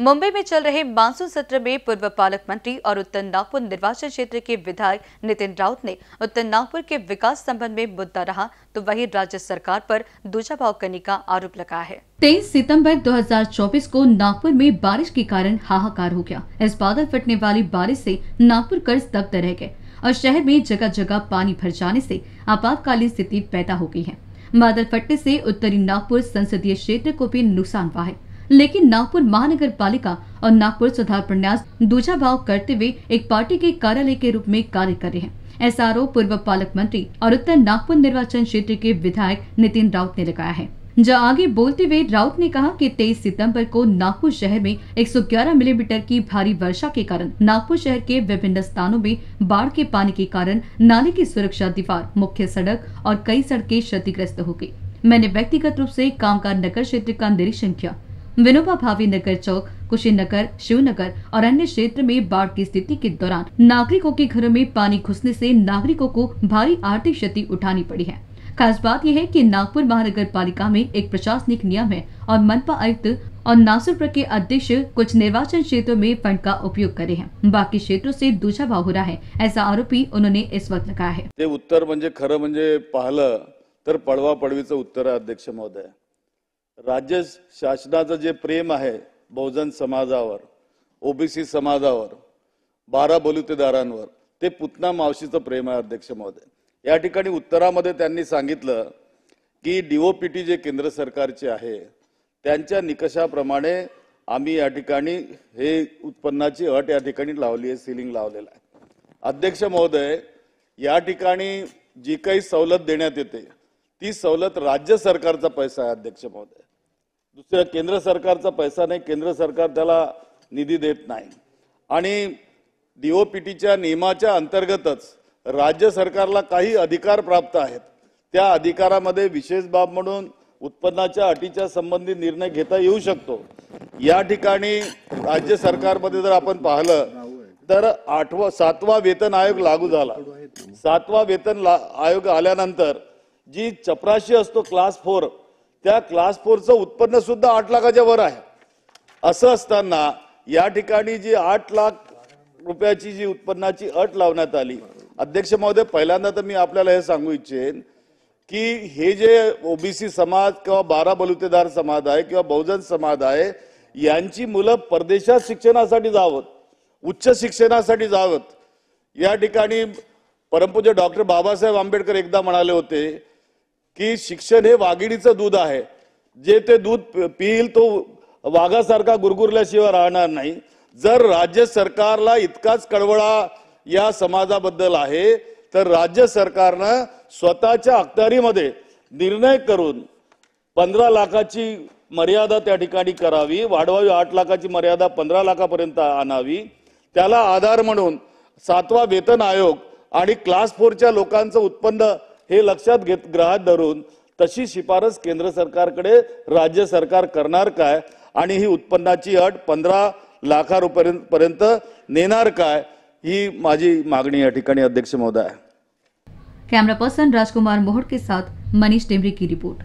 मुंबई में चल रहे मानसून सत्र में पूर्व पालक मंत्री और उत्तर नागपुर निर्वाचन क्षेत्र के विधायक नितिन राउत ने उत्तर नागपुर के विकास संबंध में मुद्दा रहा तो वहीं राज्य सरकार पर दूजा भाव करने का आरोप लगाया है। तेईस सितंबर 2024 को नागपुर में बारिश के कारण हाहाकार हो गया। इस बादल फटने वाली बारिश से नागपुर कर्ज स्तब्ध रह गए और शहर में जगह जगह पानी भर जाने से आपातकालीन स्थिति पैदा हो गई है। बादल फटने से उत्तरी नागपुर संसदीय क्षेत्र को भी नुकसान हुआ है। लेकिन नागपुर महानगर पालिका और नागपुर सुधार प्रन्यास दूजा भाव करते हुए एक पार्टी के कार्यालय के रूप में कार्य कर रहे हैं। ऐसा आरोप पूर्व पालक मंत्री और उत्तर नागपुर निर्वाचन क्षेत्र के विधायक नितिन राउत ने लगाया है। जहाँ आगे बोलते हुए राउत ने कहा कि 23 सितंबर को नागपुर शहर में 111 मिलीमीटर की भारी वर्षा के कारण नागपुर शहर के विभिन्न स्थानों में बाढ़ के पानी के कारण नाले की सुरक्षा दीवार, मुख्य सड़क और कई सड़कें क्षतिग्रस्त हो गई। मैंने व्यक्तिगत रूप से कामगार नगर क्षेत्र का निरीक्षण किया। विनोबा भावी नगर चौक, कुशीनगर, शिवनगर और अन्य क्षेत्र में बाढ़ की स्थिति के दौरान नागरिकों के घरों में पानी घुसने से नागरिकों को भारी आर्थिक क्षति उठानी पड़ी है। खास बात यह है कि नागपुर महानगर पालिका में एक प्रशासनिक नियम है और मनपा आयुक्त और नासुरपुर के अध्यक्ष कुछ निर्वाचन क्षेत्रों में फंड का उपयोग करे हैं। बाकी क्षेत्रों से दूसरा भाव हो रहा है, ऐसा आरोपी उन्होंने इस वक्त लगाया है। उत्तर खरं पाहिलं, तर पडवा पडवीचं उत्तर अध्यक्ष महोदय. राज्य शासनाचं जे प्रेम आहे बहुजन समाजावर ओबीसी समाजावर बारा बलुतेदारांवर ते पुतना मावशीचं प्रेम आहे अध्यक्ष महोदय. या ठिकाणी उत्तरामध्ये त्यांनी सांगितलं की डीओपीटी जे केंद्र सरकारचे आहे त्यांच्या निकषाप्रमाणे आम्ही या ठिकाणी हे उत्पन्नाची अट या ठिकाणी लावली आहे सिलिंग लावलेलं आहे. अध्यक्ष महोदय या ठिकाणी जी काही सवलत देण्यात येते ती सवलत राज्य सरकारचा पैसा आहे अध्यक्ष महोदय. दुसऱ्या केंद्र सरकारचा पैसा नाही केंद्र सरकार त्याला निधी देत नाही. आणि डीओपीटीच्या नियमाच्या अंतर्गतच राज्य सरकारला काही अधिकार प्राप्त आहेत. त्या अधिकारामध्ये विशेष बाब म्हणून उत्पन्नाच्या अटीच्या संबंधी निर्णय घेता येऊ शकतो. या ठिकाणी राज्य सरकारमध्ये जर आपण पाहिलं तर आठवा सातवा वेतन आयोग लागू झाला. सातवा वेतन ला- आयोग आल्यानंतर जी चपराशी असतो क्लास फोर त्या क्लास फोरचं उत्पन्न सुद्धा आठ लाखाच्या वर आहे. असं असताना या ठिकाणी जी आठ लाख रुपयाची जी उत्पन्नाची अट लावण्यात आली अध्यक्ष महोदय पहिल्यांदा तर मी आपल्याला हे सांगू इच्छेन की हे जे ओबीसी समाज किंवा बारा बलुतेदार समाज आहे किंवा बहुजन समाज आहे यांची मुलं परदेशात शिक्षणासाठी जावत उच्च शिक्षणासाठी जावत या ठिकाणी परमपूज्य डॉक्टर बाबासाहेब आंबेडकर एकदा म्हणाले होते की शिक्षण हे वाघिणीचं दूध आहे. जे ते दूध पिईल तो वाघासारखा गुरगुरल्याशिवाय राहणार नाही. जर राज्य सरकारला इतकाच कळवळा या समाजाबद्दल आहे तर राज्य सरकारनं स्वतःच्या अखत्यारीमध्ये निर्णय करून पंधरा लाखाची मर्यादा त्या ठिकाणी करावी वाढवावी आठ लाखाची मर्यादा पंधरा लाखापर्यंत आणावी. त्याला आधार म्हणून सातवा वेतन आयोग आणि क्लास फोरच्या लोकांचं उत्पन्न हे लक्षात घेत ग्रहात धरून तशी शिफारस केंद्र सरकारकडे राज्य सरकार करणार काय? आणि ही उत्पन्नाची अट पंधरा लाखा रुपयापर्यंत पर्यंत नेणार काय? ही माझी मागणी या ठिकाणी अध्यक्ष महोदय आहे. कैमरा पर्सन राजकुमार मोहट के साथ मनीष टेमरी की रिपोर्ट।